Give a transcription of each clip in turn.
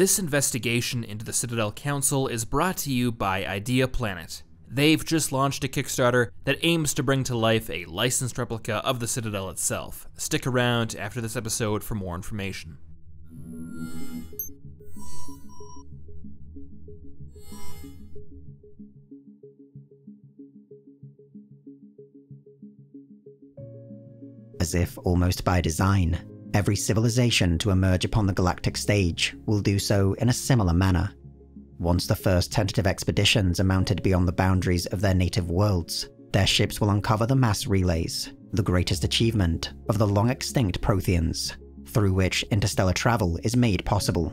This investigation into the Citadel Council is brought to you by Idea Planet. They've just launched a Kickstarter that aims to bring to life a licensed replica of the Citadel itself. Stick around after this episode for more information. As if almost by design, every civilization to emerge upon the galactic stage will do so in a similar manner. Once the first tentative expeditions are mounted beyond the boundaries of their native worlds, their ships will uncover the mass relays, the greatest achievement of the long extinct Protheans, through which interstellar travel is made possible.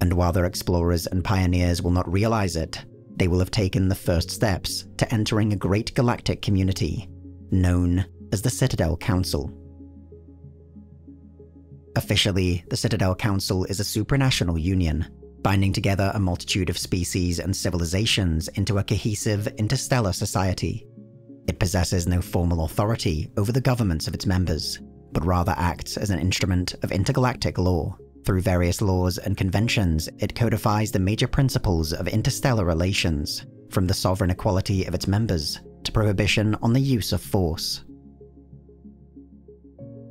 And while their explorers and pioneers will not realize it, they will have taken the first steps to entering a great galactic community, known as the Citadel Council. Officially, the Citadel Council is a supranational union, binding together a multitude of species and civilizations into a cohesive interstellar society. It possesses no formal authority over the governments of its members, but rather acts as an instrument of intergalactic law. Through various laws and conventions, it codifies the major principles of interstellar relations, from the sovereign equality of its members to prohibition on the use of force.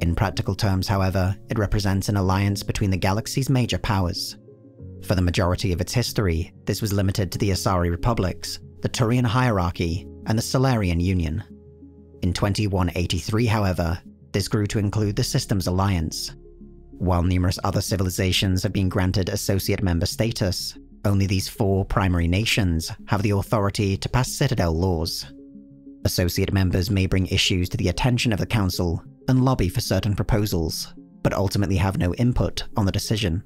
In practical terms, however, it represents an alliance between the galaxy's major powers. For the majority of its history, this was limited to the Asari Republics, the Turian Hierarchy, and the Salarian Union. In 2183, however, this grew to include the Systems Alliance. While numerous other civilizations have been granted associate member status, only these four primary nations have the authority to pass Citadel laws. Associate members may bring issues to the attention of the Council and lobby for certain proposals, but ultimately have no input on the decision.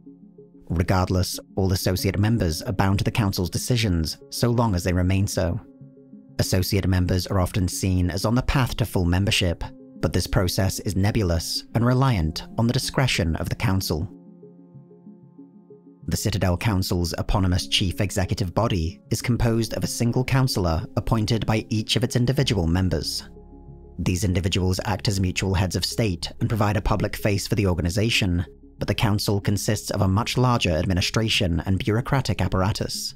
Regardless, all associate members are bound to the Council's decisions so long as they remain so. Associate members are often seen as on the path to full membership, but this process is nebulous and reliant on the discretion of the Council. The Citadel Council's eponymous chief executive body is composed of a single councillor appointed by each of its individual members. These individuals act as mutual heads of state and provide a public face for the organization, but the council consists of a much larger administration and bureaucratic apparatus.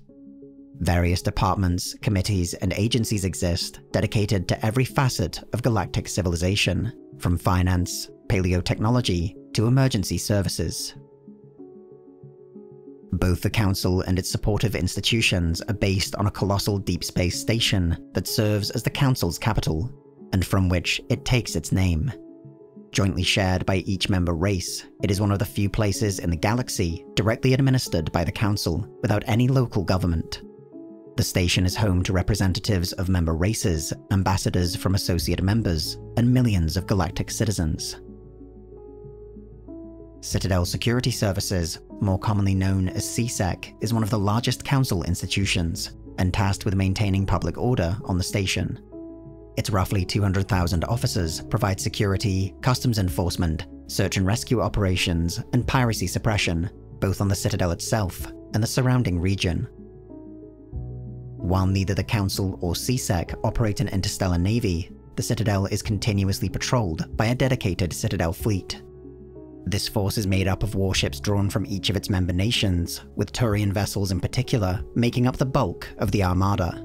Various departments, committees, and agencies exist dedicated to every facet of galactic civilization, from finance, paleotechnology, to emergency services. Both the Council and its supportive institutions are based on a colossal deep space station that serves as the Council's capital, and from which it takes its name. Jointly shared by each member race, it is one of the few places in the galaxy directly administered by the Council without any local government. The station is home to representatives of member races, ambassadors from associate members, and millions of galactic citizens. Citadel Security Services, more commonly known as C-Sec, is one of the largest council institutions and tasked with maintaining public order on the station. Its roughly 200,000 officers provide security, customs enforcement, search and rescue operations, and piracy suppression, both on the Citadel itself and the surrounding region. While neither the Council or C-Sec operate an interstellar navy, the Citadel is continuously patrolled by a dedicated Citadel fleet. This force is made up of warships drawn from each of its member nations, with Turian vessels in particular making up the bulk of the Armada.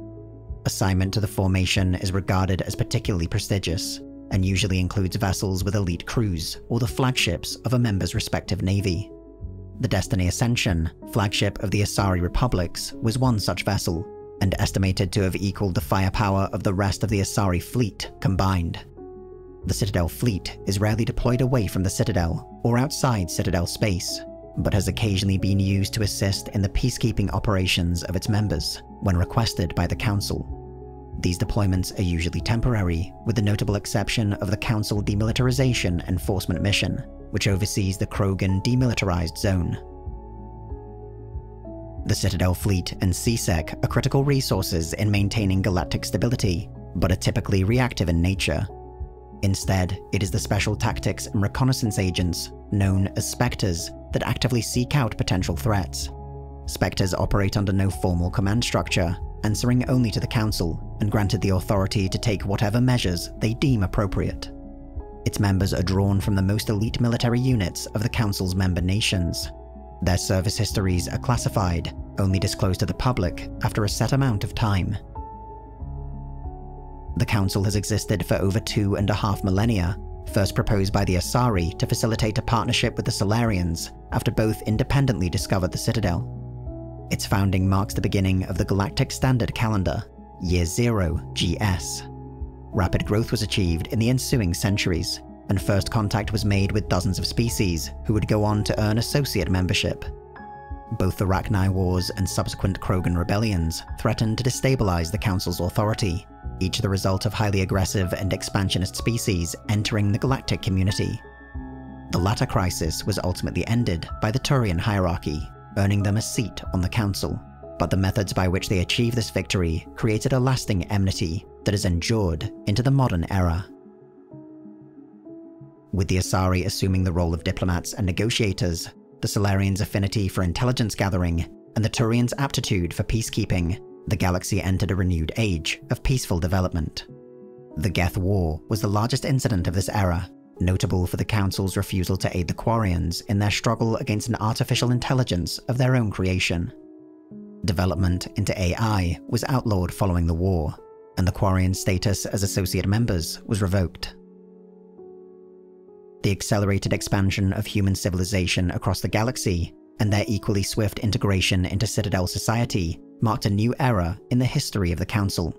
Assignment to the formation is regarded as particularly prestigious, and usually includes vessels with elite crews or the flagships of a member's respective navy. The Destiny Ascension, flagship of the Asari Republics, was one such vessel, and estimated to have equaled the firepower of the rest of the Asari fleet combined. The Citadel fleet is rarely deployed away from the Citadel or outside Citadel space, but has occasionally been used to assist in the peacekeeping operations of its members when requested by the Council. These deployments are usually temporary, with the notable exception of the Council Demilitarization Enforcement Mission, which oversees the Krogan Demilitarized Zone. The Citadel Fleet and C-Sec are critical resources in maintaining galactic stability, but are typically reactive in nature. Instead, it is the special tactics and reconnaissance agents, known as Spectres, that actively seek out potential threats. Spectres operate under no formal command structure, answering only to the Council, and granted the authority to take whatever measures they deem appropriate. Its members are drawn from the most elite military units of the Council's member nations. Their service histories are classified, only disclosed to the public after a set amount of time. The Council has existed for over two and a half millennia, first proposed by the Asari to facilitate a partnership with the Salarians after both independently discovered the Citadel. Its founding marks the beginning of the Galactic Standard Calendar, Year Zero GS. Rapid growth was achieved in the ensuing centuries, and first contact was made with dozens of species who would go on to earn associate membership. Both the Rachni Wars and subsequent Krogan rebellions threatened to destabilize the Council's authority, each the result of highly aggressive and expansionist species entering the galactic community. The latter crisis was ultimately ended by the Turian hierarchy, earning them a seat on the Council, but the methods by which they achieved this victory created a lasting enmity that has endured into the modern era. With the Asari assuming the role of diplomats and negotiators, the Salarians' affinity for intelligence gathering, and the Turians' aptitude for peacekeeping the galaxy entered a renewed age of peaceful development. The Geth War was the largest incident of this era, notable for the Council's refusal to aid the Quarians in their struggle against an artificial intelligence of their own creation. Development into AI was outlawed following the war, and the Quarian status as associate members was revoked. The accelerated expansion of human civilization across the galaxy and their equally swift integration into Citadel society marked a new era in the history of the Council.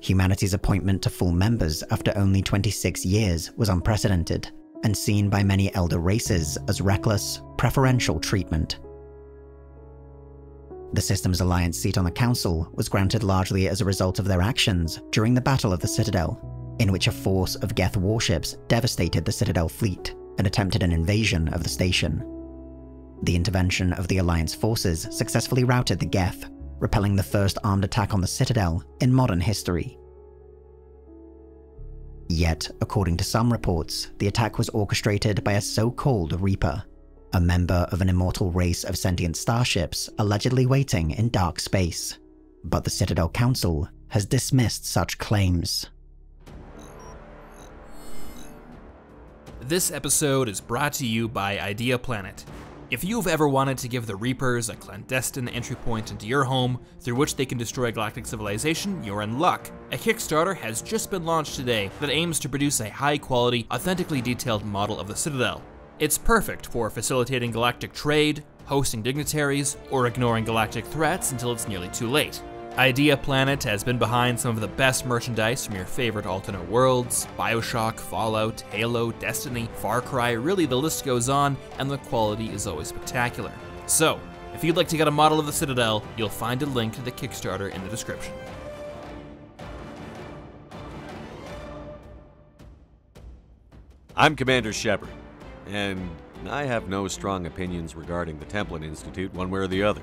Humanity's appointment to full members after only 26 years was unprecedented, and seen by many elder races as reckless, preferential treatment. The Systems Alliance seat on the Council was granted largely as a result of their actions during the Battle of the Citadel, in which a force of Geth warships devastated the Citadel fleet and attempted an invasion of the station. The intervention of the Alliance forces successfully routed the Geth, repelling the first armed attack on the Citadel in modern history. Yet, according to some reports, the attack was orchestrated by a so-called Reaper, a member of an immortal race of sentient starships allegedly waiting in dark space. But the Citadel Council has dismissed such claims. This episode is brought to you by Idea Planet. If you've ever wanted to give the Reapers a clandestine entry point into your home through which they can destroy galactic civilization, you're in luck. A Kickstarter has just been launched today that aims to produce a high quality, authentically detailed model of the Citadel. It's perfect for facilitating galactic trade, hosting dignitaries, or ignoring galactic threats until it's nearly too late. Idea Planet has been behind some of the best merchandise from your favorite alternate worlds Bioshock, Fallout, Halo, Destiny, Far Cry, really the list goes on, and the quality is always spectacular. So, if you'd like to get a model of the Citadel, you'll find a link to the Kickstarter in the description. I'm Commander Shepard, and I have no strong opinions regarding the Templin Institute one way or the other.